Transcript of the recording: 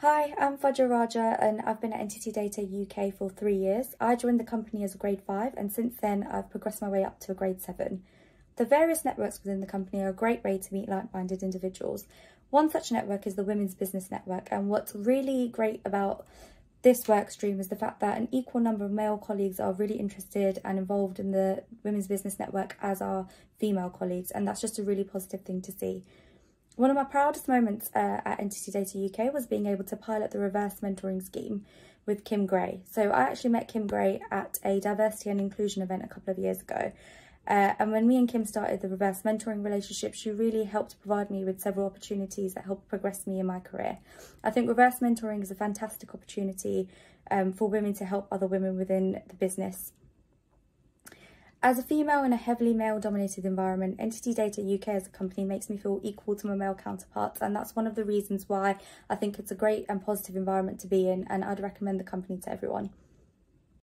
Hi, I'm Fajar Raja and I've been at NTT DATA UK for three years. I joined the company as a grade 5 and since then I've progressed my way up to a grade 7. The various networks within the company are a great way to meet like-minded individuals. One such network is the Women's Business Network and what's really great about this work stream is the fact that an equal number of male colleagues are really interested and involved in the Women's Business Network as are female colleagues and that's just a really positive thing to see. One of my proudest moments uh, at NTT DATA UK was being able to pilot the reverse mentoring scheme with Kim Gray. So I actually met Kim Gray at a diversity and inclusion event a couple of years ago. Uh, and when me and Kim started the reverse mentoring relationship, she really helped provide me with several opportunities that helped progress me in my career. I think reverse mentoring is a fantastic opportunity um, for women to help other women within the business as a female in a heavily male dominated environment, NTT DATA UK as a company makes me feel equal to my male counterparts and that's one of the reasons why I think it's a great and positive environment to be in and I'd recommend the company to everyone.